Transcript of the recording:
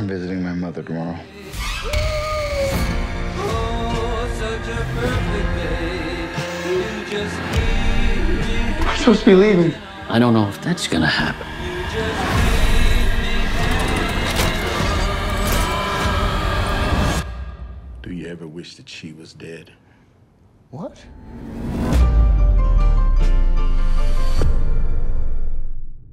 I'm visiting my mother tomorrow. I'm supposed to be leaving. I don't know if that's gonna happen. Do you ever wish that she was dead? What?